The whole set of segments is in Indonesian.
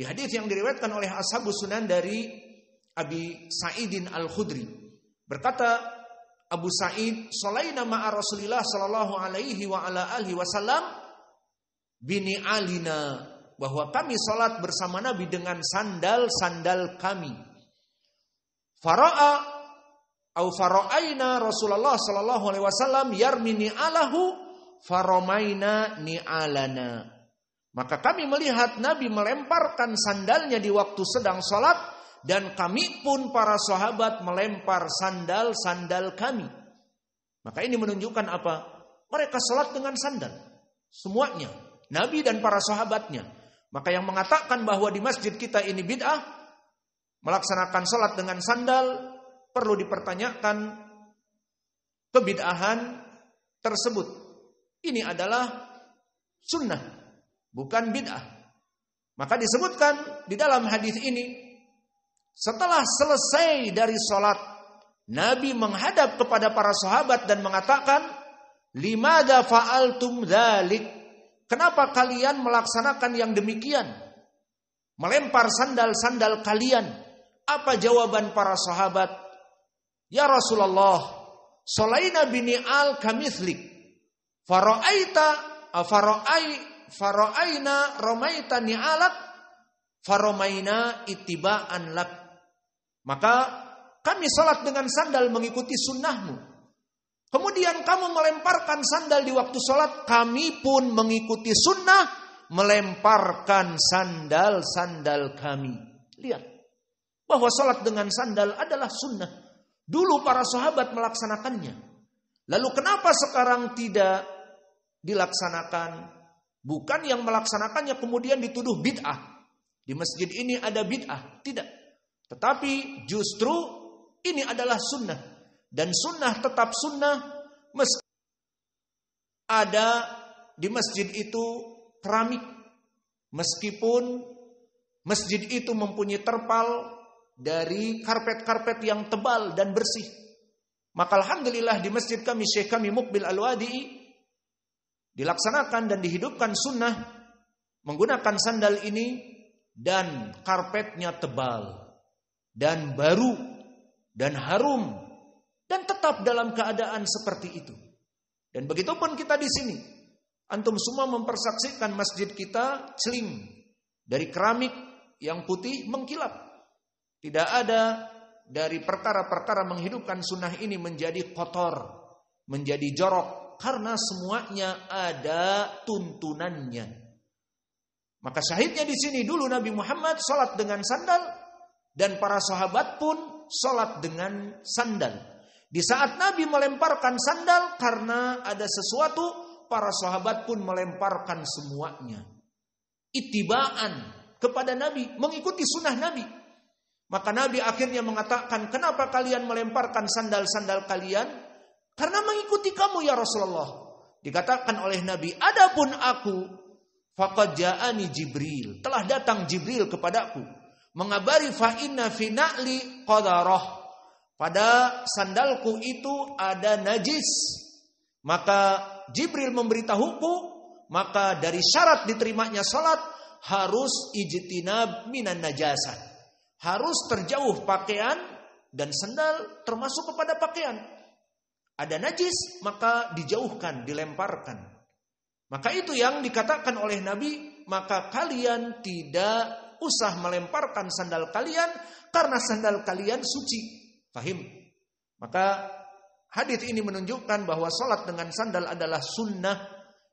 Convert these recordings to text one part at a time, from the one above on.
Di hadis yang diriwayatkan oleh Ashabus Sunan dari Abi Sa'idin Al-Khudri. Berkata Abu Sa'id, "Shalaina ma'a Rasulillah sallallahu alaihi wa ala alihi wasallam bini alina." Bahwa kami salat bersama Nabi dengan sandal-sandal kami. Fara'a au fara'aina Rasulullah sallallahu alaihi wasallam yarmini alahu faromaina ni alana. Maka kami melihat Nabi melemparkan sandalnya di waktu sedang sholat dan kami pun para sahabat melempar sandal-sandal kami. Maka ini menunjukkan apa? Mereka sholat dengan sandal. Semuanya. Nabi dan para sahabatnya. Maka yang mengatakan bahwa di masjid kita ini bid'ah, melaksanakan sholat dengan sandal, perlu dipertanyakan kebid'ahan tersebut. Ini adalah sunnah bukan bid'ah. Maka disebutkan di dalam hadis ini setelah selesai dari sholat Nabi menghadap kepada para sahabat dan mengatakan limada fa'altum dzalik kenapa kalian melaksanakan yang demikian? Melempar sandal-sandal kalian. Apa jawaban para sahabat? Ya Rasulullah solaina bini al kamithlik. Faraaita farai faroaina romaita ni'alak faromaina itibaan lak. Maka kami salat dengan sandal mengikuti sunnahmu. Kemudian kamu melemparkan sandal di waktu salat, kami pun mengikuti sunnah melemparkan sandal-sandal kami. Lihat bahwa salat dengan sandal adalah sunnah. Dulu para sahabat melaksanakannya. Lalu kenapa sekarang tidak dilaksanakan? Bukan yang melaksanakannya kemudian dituduh bid'ah. Di masjid ini ada bid'ah. Tidak. Tetapi justru ini adalah sunnah. Dan sunnah tetap sunnah meski ada di masjid itu keramik. Meskipun masjid itu mempunyai terpal dari karpet-karpet yang tebal dan bersih. Maka Alhamdulillah di masjid kami Syekh kami Mukbil Al-Wadi'i dilaksanakan dan dihidupkan sunnah menggunakan sandal ini dan karpetnya tebal dan baru dan harum dan tetap dalam keadaan seperti itu. Dan begitu pun kita di sini. Antum semua mempersaksikan masjid kita celing dari keramik yang putih mengkilap. Tidak ada dari perkara-perkara menghidupkan sunnah ini menjadi kotor, menjadi jorok, karena semuanya ada tuntunannya. Maka syahidnya di sini dulu Nabi Muhammad sholat dengan sandal dan para sahabat pun sholat dengan sandal. Di saat Nabi melemparkan sandal karena ada sesuatu, para sahabat pun melemparkan semuanya. Itibaan kepada Nabi, mengikuti sunnah Nabi. Maka Nabi akhirnya mengatakan, kenapa kalian melemparkan sandal-sandal kalian? Karena mengikuti kamu ya Rasulullah. Dikatakan oleh Nabi, adapun aku faqad ja'ani Jibril. Telah datang Jibril kepadaku mengabari fa inna fi qadarah. Pada sandalku itu ada najis. Maka Jibril memberitahuku, maka dari syarat diterimanya salat harus ijtinab minan najasah. Harus terjauh pakaian dan sandal termasuk kepada pakaian ada najis maka dijauhkan, dilemparkan. Maka itu yang dikatakan oleh Nabi, maka kalian tidak usah melemparkan sandal kalian karena sandal kalian suci. Fahim? Maka hadis ini menunjukkan bahwa sholat dengan sandal adalah sunnah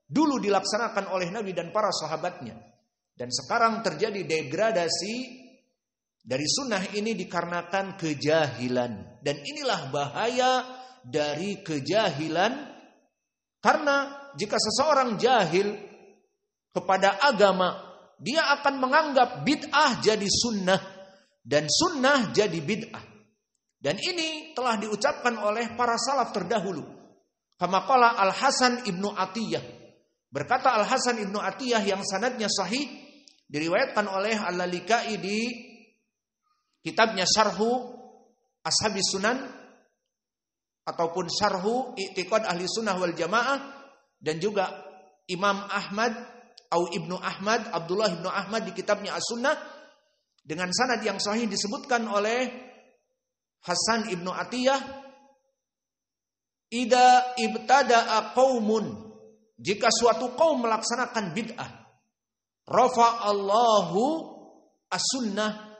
dulu dilaksanakan oleh Nabi dan para sahabatnya. Dan sekarang terjadi degradasi dari sunnah ini dikarenakan kejahilan. Dan inilah bahaya dari kejahilan. Karena jika seseorang jahil kepada agama dia akan menganggap bid'ah jadi sunnah dan sunnah jadi bid'ah. Dan ini telah diucapkan oleh para salaf terdahulu. Kama qala Al Hasan ibnu Atiyah. Berkata Al Hasan ibnu Atiyah yang sanadnya sahih diriwayatkan oleh Al Lalikai di kitabnya Syarhu Ashabi Sunan ataupun syarhu i'tiqad ahli sunnah wal jamaah dan juga Imam Ahmad atau Ibnu Ahmad Abdullah Ibnu Ahmad di kitabnya As-Sunnah dengan sanad yang sahih disebutkan oleh Hasan ibnu Atiyah Ida ibtada qaumun jika suatu kaum melaksanakan bid'ah rafa Allahu as-sunnah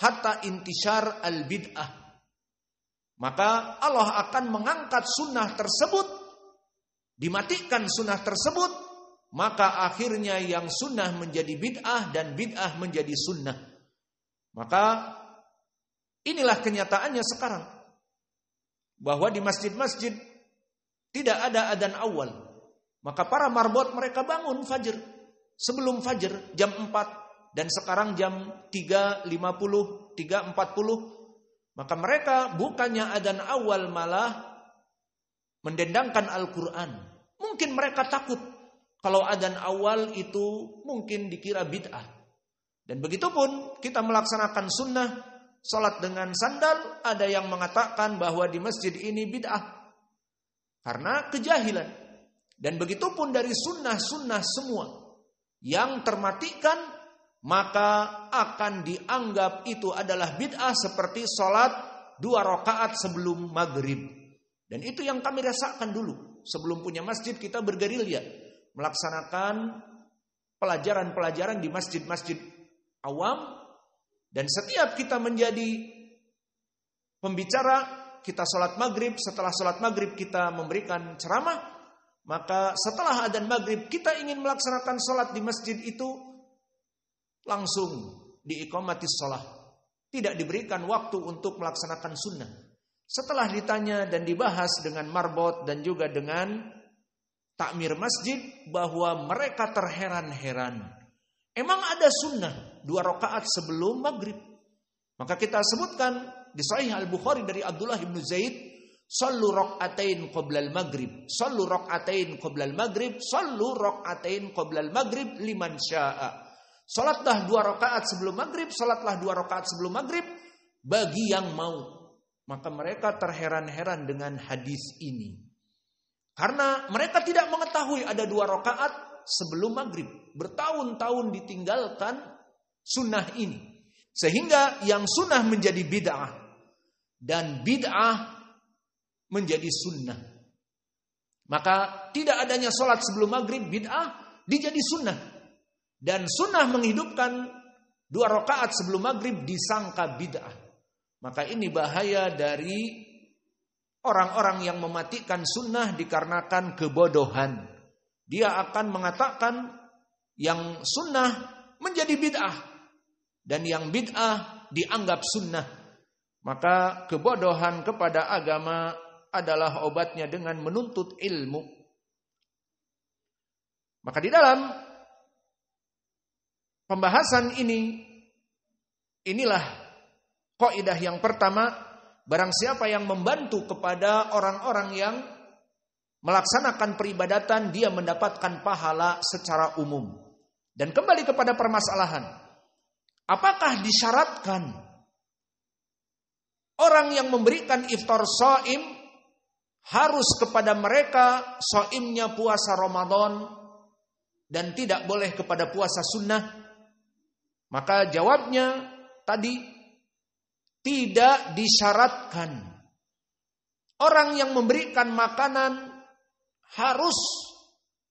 hatta intishar al-bid'ah maka Allah akan mengangkat sunnah tersebut dimatikan sunnah tersebut maka akhirnya yang sunnah menjadi bid'ah dan bid'ah menjadi sunnah. Maka inilah kenyataannya sekarang. Bahwa di masjid-masjid tidak ada adan awal. Maka para marbot mereka bangun fajr. Sebelum fajr jam 4 dan sekarang jam 3.50, 3.40. Maka mereka bukannya adan awal malah mendendangkan Al-Quran. Mungkin mereka takut kalau adzan awal itu mungkin dikira bid'ah. Dan begitu pun kita melaksanakan sunnah, sholat dengan sandal, ada yang mengatakan bahwa di masjid ini bid'ah. Karena kejahilan. Dan begitu pun dari sunnah-sunnah semua. Yang termatikan, maka akan dianggap itu adalah bid'ah seperti sholat dua rakaat sebelum maghrib. Dan itu yang kami rasakan dulu. Sebelum punya masjid kita bergerilya melaksanakan pelajaran-pelajaran di masjid-masjid awam dan setiap kita menjadi pembicara kita sholat maghrib setelah sholat maghrib kita memberikan ceramah maka setelah adzan maghrib kita ingin melaksanakan sholat di masjid itu langsung diikomati sholat tidak diberikan waktu untuk melaksanakan sunnah setelah ditanya dan dibahas dengan marbot dan juga dengan takmir masjid bahwa mereka terheran-heran. Emang ada sunnah dua rakaat sebelum maghrib. Maka kita sebutkan di Sahih Al Bukhari dari Abdullah bin Zaid, Sallu rok'atain qoblal maghrib, sallu rok'atain qoblal maghrib, sallu rok'atain qoblal maghrib liman sya'a. Salatlah dua rakaat sebelum maghrib, salatlah dua rakaat sebelum maghrib bagi yang mau. Maka mereka terheran-heran dengan hadis ini. Karena mereka tidak mengetahui ada dua rakaat sebelum maghrib. Bertahun-tahun ditinggalkan sunnah ini. Sehingga yang sunnah menjadi bid'ah. Dan bid'ah menjadi sunnah. Maka tidak adanya sholat sebelum maghrib bid'ah dijadi sunnah. Dan sunnah menghidupkan dua rakaat sebelum maghrib disangka bid'ah. Maka ini bahaya dari Orang-orang yang mematikan sunnah dikarenakan kebodohan. Dia akan mengatakan yang sunnah menjadi bid'ah. Dan yang bid'ah dianggap sunnah. Maka kebodohan kepada agama adalah obatnya dengan menuntut ilmu. Maka di dalam pembahasan ini, inilah kaidah yang pertama Barang siapa yang membantu kepada orang-orang yang melaksanakan peribadatan, dia mendapatkan pahala secara umum. Dan kembali kepada permasalahan. Apakah disyaratkan orang yang memberikan iftar soim harus kepada mereka soimnya puasa Ramadan dan tidak boleh kepada puasa sunnah? Maka jawabnya tadi tidak disyaratkan. Orang yang memberikan makanan harus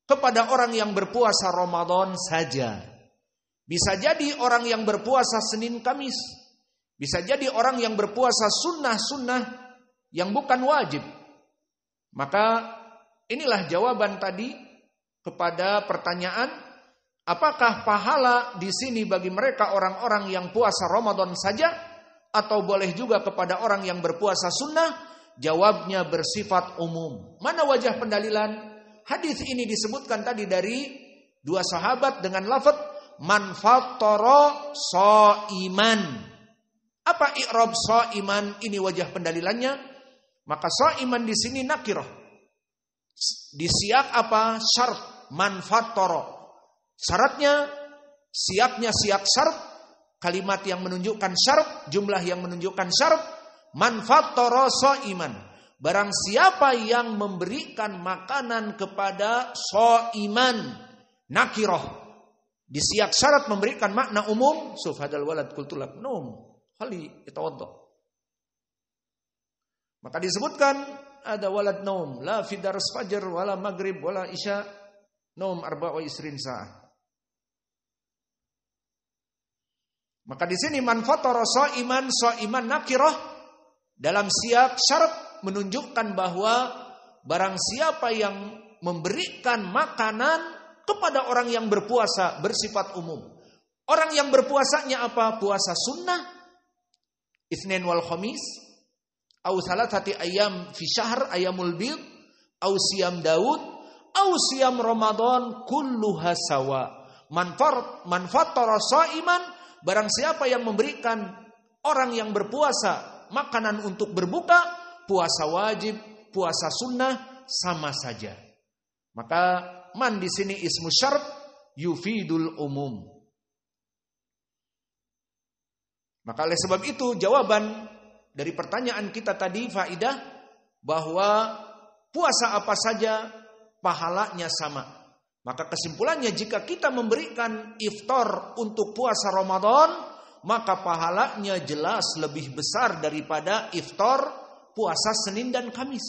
kepada orang yang berpuasa Ramadan saja. Bisa jadi orang yang berpuasa Senin Kamis. Bisa jadi orang yang berpuasa sunnah-sunnah yang bukan wajib. Maka inilah jawaban tadi kepada pertanyaan apakah pahala di sini bagi mereka orang-orang yang puasa Ramadan saja atau boleh juga kepada orang yang berpuasa sunnah? Jawabnya bersifat umum. Mana wajah pendalilan? Hadis ini disebutkan tadi dari dua sahabat dengan lafaz toro so iman. Apa i'rab iman? Ini wajah pendalilannya. Maka so iman di sini nakirah. Di siak apa? Syarat manfaat toro. Syaratnya siaknya siak syarat kalimat yang menunjukkan syarat, jumlah yang menunjukkan syarat, manfaat toroso iman. Barang siapa yang memberikan makanan kepada so iman, nakiroh. disiak syarat memberikan makna umum suf hadal walad kultulak. Num hali itawadda maka disebutkan ada walad naum la fi daras fajr wala maghrib wala isya. Naum arba wa isrin sa'ah maka di sini man fatara iman so iman nakirah dalam siap syarat menunjukkan bahwa barang siapa yang memberikan makanan kepada orang yang berpuasa bersifat umum. Orang yang berpuasanya apa? Puasa sunnah. Isnin wal khamis. Au salatati ayam fi syahr ayamul bid. Au siam Daud. Au siam Ramadan kulluha sawa. Manfatara iman. Barang siapa yang memberikan orang yang berpuasa makanan untuk berbuka, puasa wajib, puasa sunnah sama saja. Maka man di sini ismu syarat yufidul umum. Maka oleh sebab itu jawaban dari pertanyaan kita tadi faidah bahwa puasa apa saja pahalanya sama. Maka kesimpulannya jika kita memberikan iftar untuk puasa Ramadan, maka pahalanya jelas lebih besar daripada iftar puasa Senin dan Kamis.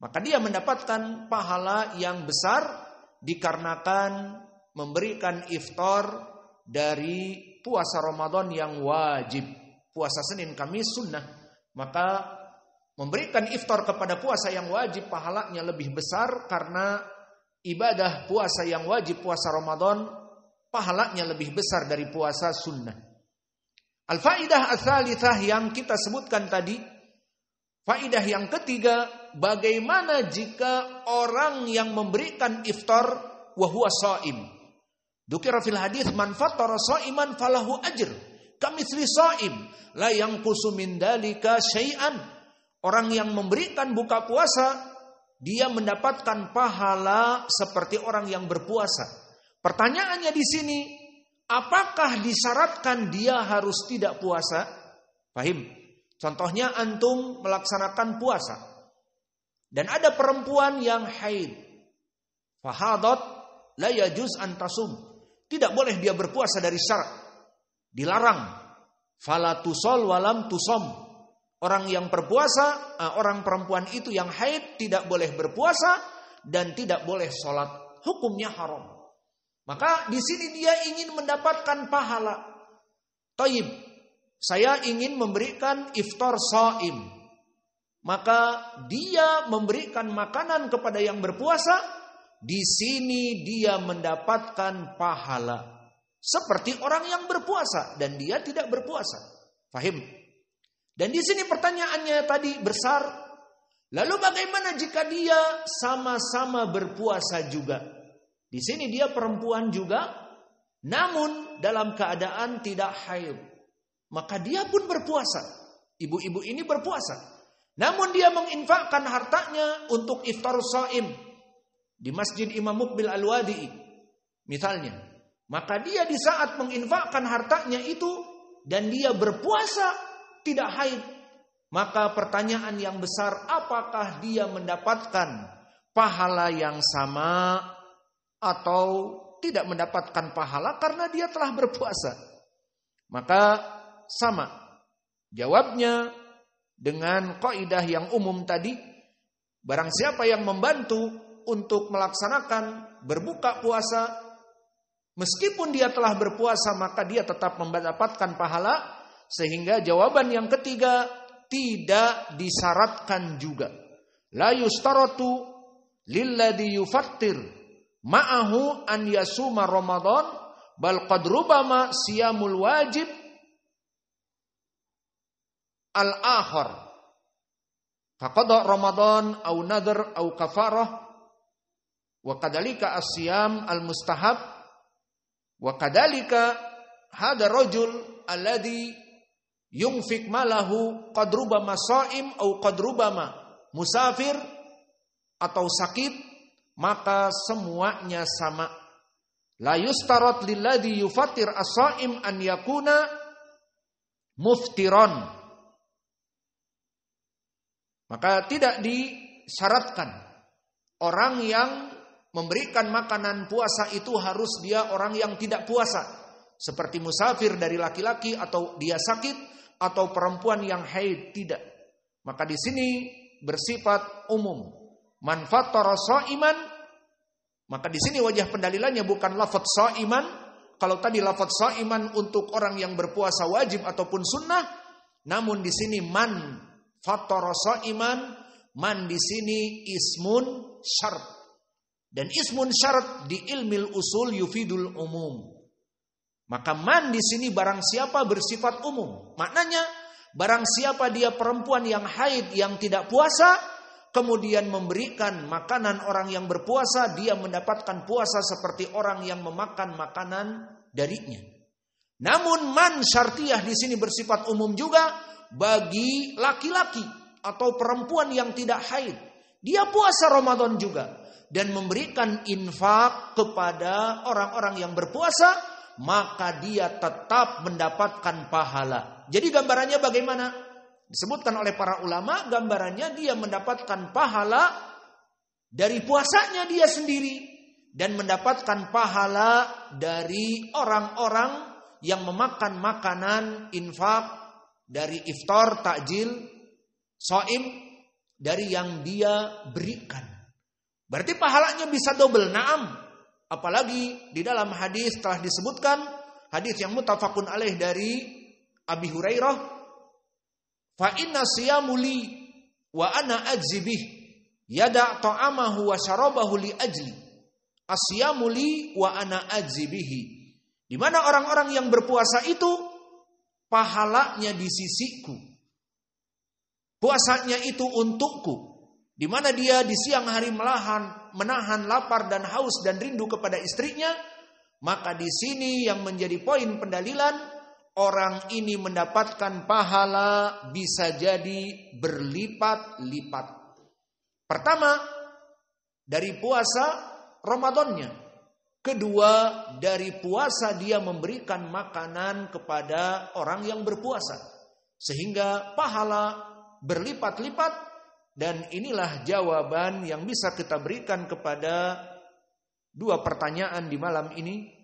Maka dia mendapatkan pahala yang besar dikarenakan memberikan iftar dari puasa Ramadan yang wajib. Puasa Senin Kamis sunnah. Maka memberikan iftar kepada puasa yang wajib pahalanya lebih besar karena ibadah puasa yang wajib puasa Ramadan pahalanya lebih besar dari puasa sunnah. Al-faidah al yang kita sebutkan tadi Faidah yang ketiga, bagaimana jika orang yang memberikan iftar wahwa saim? Dukira fil hadis man fattara saiman falahu ajr kamitsli saim la yang min dalika syai'an. Orang yang memberikan buka puasa dia mendapatkan pahala seperti orang yang berpuasa. Pertanyaannya di sini, apakah disyaratkan dia harus tidak puasa? Pahim? Contohnya antum melaksanakan puasa. Dan ada perempuan yang haid. Fahadat la yajuz antasum. Tidak boleh dia berpuasa dari syarat. Dilarang. Fala tusol walam tusom. Orang yang berpuasa, eh, orang perempuan itu yang haid tidak boleh berpuasa dan tidak boleh sholat. Hukumnya haram. Maka di sini dia ingin mendapatkan pahala. Taib. Saya ingin memberikan iftar saim. Maka dia memberikan makanan kepada yang berpuasa. Di sini dia mendapatkan pahala. Seperti orang yang berpuasa dan dia tidak berpuasa. Fahim? Dan di sini pertanyaannya tadi besar. Lalu bagaimana jika dia sama-sama berpuasa juga? Di sini dia perempuan juga, namun dalam keadaan tidak haid. Maka dia pun berpuasa. Ibu-ibu ini berpuasa. Namun dia menginfakkan hartanya untuk iftar saim di Masjid Imam Mukbil Al-Wadi'i. Misalnya. Maka dia di saat menginfakkan hartanya itu dan dia berpuasa tidak haid. Maka pertanyaan yang besar apakah dia mendapatkan pahala yang sama atau tidak mendapatkan pahala karena dia telah berpuasa. Maka sama. Jawabnya dengan kaidah yang umum tadi, barang siapa yang membantu untuk melaksanakan berbuka puasa, meskipun dia telah berpuasa maka dia tetap mendapatkan pahala, sehingga jawaban yang ketiga tidak disyaratkan juga. La yustaratu lilladhi yufattir ma'ahu an yasuma Ramadan bal qad rubama siyamul wajib al-akhar. Faqada Ramadan au nadhr au kafarah wa kadalika asyam al-mustahab wa kadalika hada rajul alladhi yunfik malahu qad rubama shaim au qad rubama musafir atau sakit maka semuanya sama. La yustarat lilladhi yufatir as-shaim an yakuna muftiran maka tidak disyaratkan orang yang memberikan makanan puasa itu harus dia orang yang tidak puasa. Seperti musafir dari laki-laki atau dia sakit atau perempuan yang haid tidak. Maka di sini bersifat umum. Manfaat iman maka di sini wajah pendalilannya bukan lafaz iman. Kalau tadi lafaz iman untuk orang yang berpuasa wajib ataupun sunnah, namun di sini man fatara iman, man di sini ismun syarat. Dan ismun syarat di ilmil usul yufidul umum. Maka man di sini barang siapa bersifat umum. Maknanya barang siapa dia perempuan yang haid yang tidak puasa, kemudian memberikan makanan orang yang berpuasa, dia mendapatkan puasa seperti orang yang memakan makanan darinya. Namun man syartiyah di sini bersifat umum juga bagi laki-laki atau perempuan yang tidak haid. Dia puasa Ramadan juga dan memberikan infak kepada orang-orang yang berpuasa, maka dia tetap mendapatkan pahala. Jadi gambarannya bagaimana? Disebutkan oleh para ulama, gambarannya dia mendapatkan pahala dari puasanya dia sendiri dan mendapatkan pahala dari orang-orang yang memakan makanan infak dari iftar, takjil, soim dari yang dia berikan. Berarti pahalanya bisa double. Naam. Apalagi di dalam hadis telah disebutkan hadis yang mutafakun alaih dari Abi Hurairah Fa inna siyamuli wa ana ajzibih yada ta'amahu wa syarabahu li ajli. Asyamuli wa ana ajzibihi. Di mana orang-orang yang berpuasa itu pahalanya di sisiku. Puasanya itu untukku. Di mana dia di siang hari melahan, menahan lapar dan haus dan rindu kepada istrinya, maka di sini yang menjadi poin pendalilan orang ini mendapatkan pahala bisa jadi berlipat-lipat. Pertama, dari puasa Ramadannya. Kedua, dari puasa dia memberikan makanan kepada orang yang berpuasa. Sehingga pahala berlipat-lipat dan inilah jawaban yang bisa kita berikan kepada dua pertanyaan di malam ini